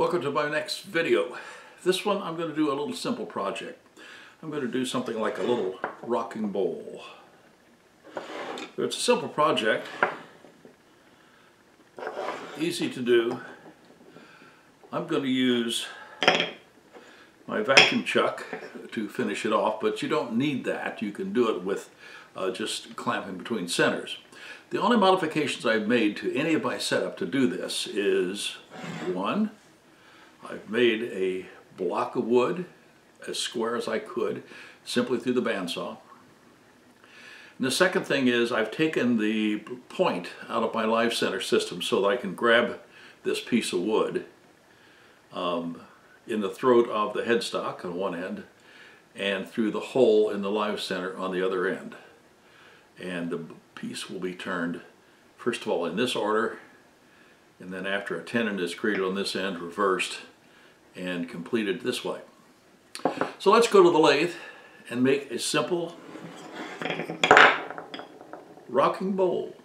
Welcome to my next video. This one I'm going to do a little simple project. I'm going to do something like a little rocking bowl. It's a simple project, easy to do. I'm going to use my vacuum chuck to finish it off, but you don't need that. You can do it with uh, just clamping between centers. The only modifications I've made to any of my setup to do this is one, I've made a block of wood as square as I could simply through the bandsaw. And the second thing is I've taken the point out of my live center system so that I can grab this piece of wood um, in the throat of the headstock on one end and through the hole in the live center on the other end. And the piece will be turned first of all in this order and then after a tenon is created on this end reversed and completed this way. So let's go to the lathe and make a simple rocking bowl.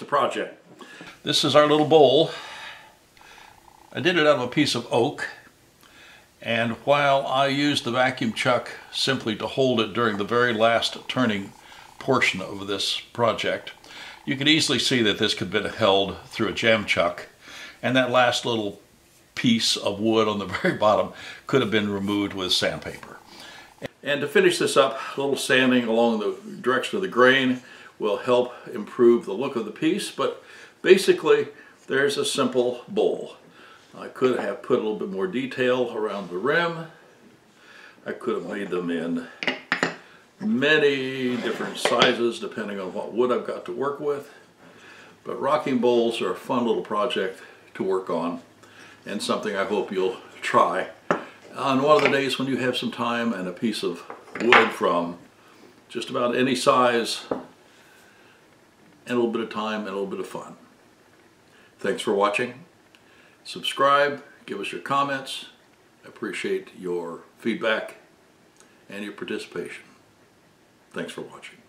The project. This is our little bowl. I did it out of a piece of oak. And while I used the vacuum chuck simply to hold it during the very last turning portion of this project, you can easily see that this could have been held through a jam chuck. And that last little piece of wood on the very bottom could have been removed with sandpaper. And to finish this up, a little sanding along the direction of the grain will help improve the look of the piece, but basically there's a simple bowl. I could have put a little bit more detail around the rim. I could have made them in many different sizes depending on what wood I've got to work with. But rocking bowls are a fun little project to work on and something I hope you'll try on one of the days when you have some time and a piece of wood from just about any size and a little bit of time and a little bit of fun. Thanks for watching. Subscribe, give us your comments. I appreciate your feedback and your participation. Thanks for watching.